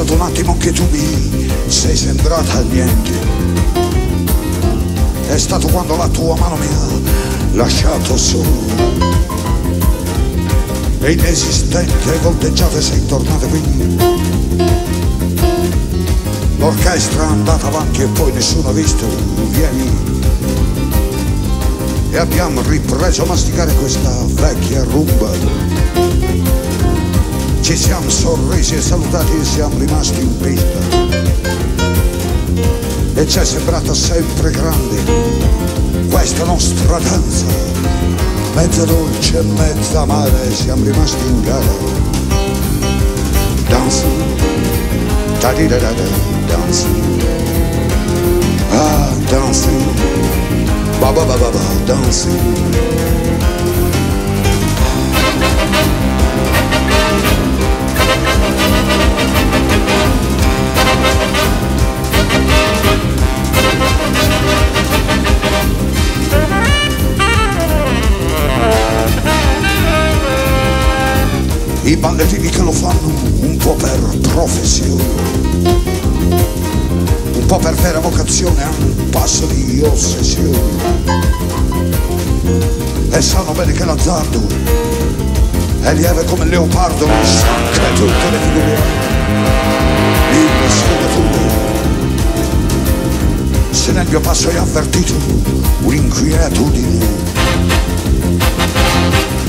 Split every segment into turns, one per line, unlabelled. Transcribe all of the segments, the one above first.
quell'attimo che tu mi sei sembrata niente. È stato quando la tua mano mi ha lasciato solo. E inesistente, volteggiata e sei tornata qui. L'orchestra è andata avanti e poi nessuno ha visto. Vieni. E abbiamo ripreso a masticare questa vecchia rumba ci siamo sorrisi e salutati e siamo rimasti in pista. E ci è sembrata sempre grande questa nostra danza, mezza dolce e mezza amara, siamo rimasti in gara. Dancing, da di da da da, dancing, ah, dancing, ba ba ba ba ba, dancing. Ballerini che lo fanno un po' per professione, un po' per vera vocazione, hanno un passo di ossessione. E sanno bene che l'azzardo è lieve come il leopardo, non stanca tutte le figure, mille sfumature. Se nel mio passo hai avvertito un'inquietudine,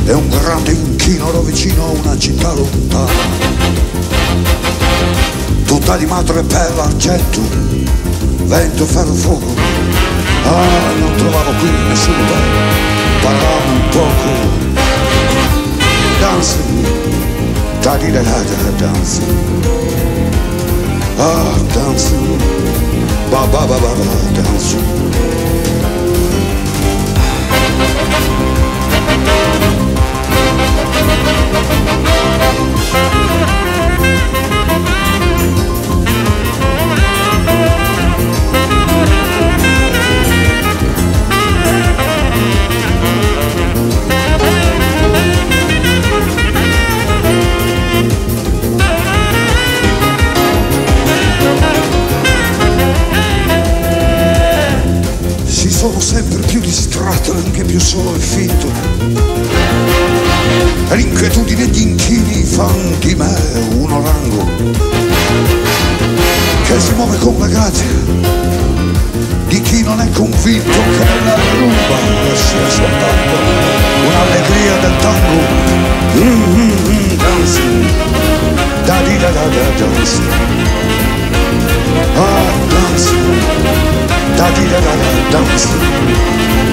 è un grande inchino vicino a una città lontana. Tutta di madre per l'argento, vento, ferro, fuoco. Ah, non trovavo qui nessuno da parlare un poco. Dancing, da di da da dancing. Ah, dancing, ba ba ba ba ba dancing. Si sono sempre più distratto, anche più solo e finto. E l'inquietudine e gli inchini fan di me un orango che si muove con la grazia di chi non è convinto che la rumba sia soltanto un'allegria del tango. Mm-hmm, dancing, da di da da da dancing. Ah, dancing, da di